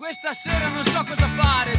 Questa sera non so cosa fare,